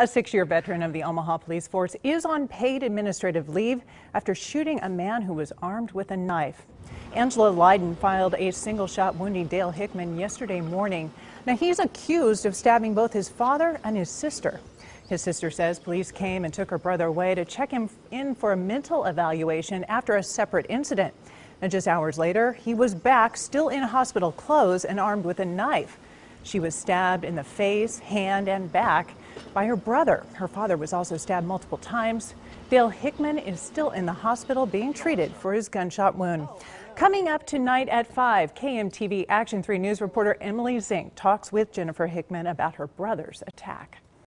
A six-year veteran of the Omaha Police Force is on paid administrative leave after shooting a man who was armed with a knife. Angela Lyden filed a single shot wounding Dale Hickman yesterday morning. Now he's accused of stabbing both his father and his sister. His sister says police came and took her brother away to check him in for a mental evaluation after a separate incident. And just hours later, he was back, still in hospital clothes and armed with a knife. She was stabbed in the face, hand, and back by her brother. Her father was also stabbed multiple times. Dale Hickman is still in the hospital being treated for his gunshot wound. Coming up tonight at 5, KMTV Action 3 News reporter Emily Zink talks with Jennifer Hickman about her brother's attack.